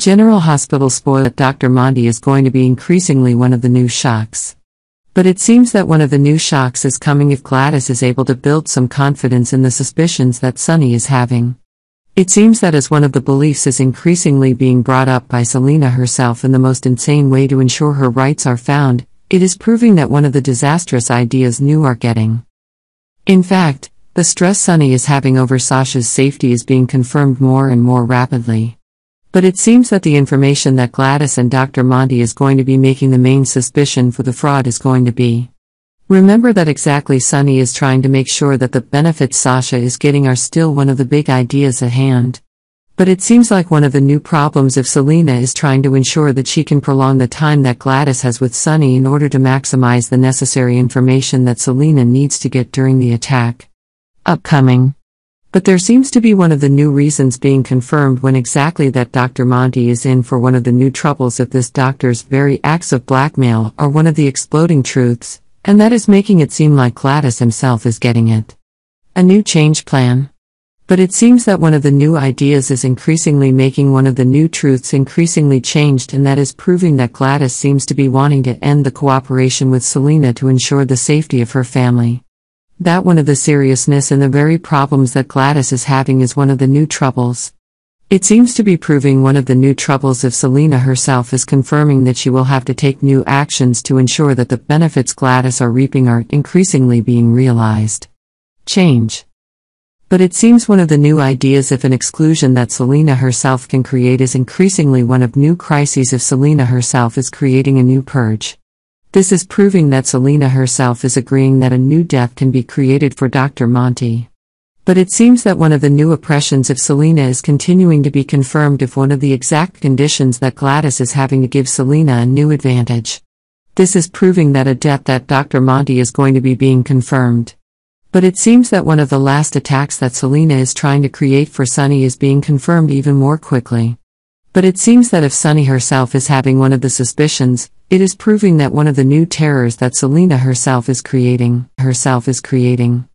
General Hospital spoil that Dr. Monty is going to be increasingly one of the new shocks. But it seems that one of the new shocks is coming if Gladys is able to build some confidence in the suspicions that Sonny is having. It seems that as one of the beliefs is increasingly being brought up by Selina herself in the most insane way to ensure her rights are found, it is proving that one of the disastrous ideas new are getting. In fact, the stress Sonny is having over Sasha's safety is being confirmed more and more rapidly. But it seems that the information that Gladys and Dr. Monty is going to be making the main suspicion for the fraud is going to be. Remember that exactly Sonny is trying to make sure that the benefits Sasha is getting are still one of the big ideas at hand. But it seems like one of the new problems if Selina is trying to ensure that she can prolong the time that Gladys has with Sonny in order to maximize the necessary information that Selina needs to get during the attack. Upcoming. But there seems to be one of the new reasons being confirmed when exactly that Dr. Monty is in for one of the new troubles if this doctor's very acts of blackmail are one of the exploding truths, and that is making it seem like Gladys himself is getting it. A new change plan. But it seems that one of the new ideas is increasingly making one of the new truths increasingly changed, and that is proving that Gladys seems to be wanting to end the cooperation with Selina to ensure the safety of her family. That one of the seriousness and the very problems that Gladys is having is one of the new troubles. It seems to be proving one of the new troubles if Selina herself is confirming that she will have to take new actions to ensure that the benefits Gladys are reaping are increasingly being realized. Change. But it seems one of the new ideas if an exclusion that Selina herself can create is increasingly one of new crises if Selina herself is creating a new purge. This is proving that Selina herself is agreeing that a new death can be created for Dr. Monty. But it seems that one of the new oppressions if Selina is continuing to be confirmed if one of the exact conditions that Gladys is having to give Selina a new advantage. This is proving that a death that Dr. Monty is going to be being confirmed. But it seems that one of the last attacks that Selina is trying to create for Sonny is being confirmed even more quickly. But it seems that if Sonny herself is having one of the suspicions, it is proving that one of the new terrors that Selina herself is creating, herself is creating.